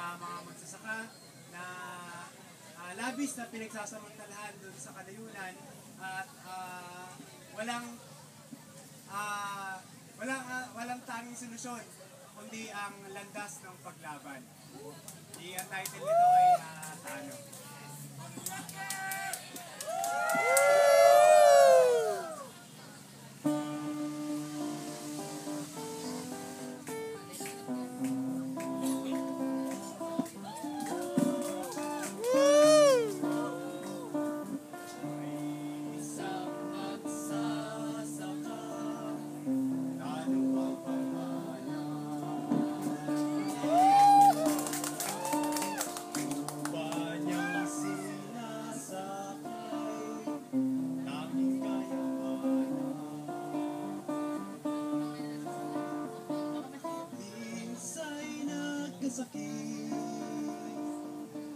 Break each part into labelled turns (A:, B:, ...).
A: ah, mga magsasaka na ah, labis na pinagsasamantalahan doon sa kadayunan at ah, walang ah, walang ah, walang tanging solusyon kundi ang landas ng paglaban. Ang title nito ay ah, Tano. Nagkasakit,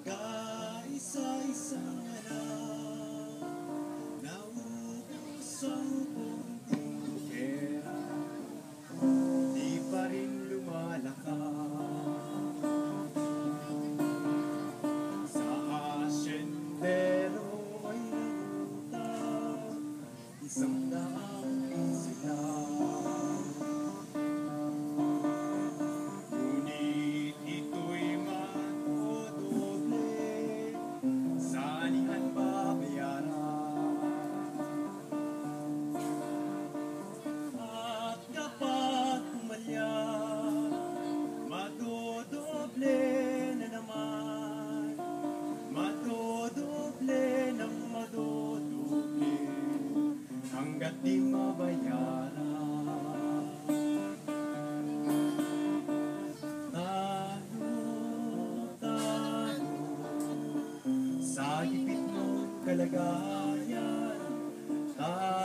A: kaisa-isa na naubos ang di pa rin. Sa asyendero ay utang isang daang sila. di mabayaran. Tayo, tayo Sa higpit ng kalagayan Tayo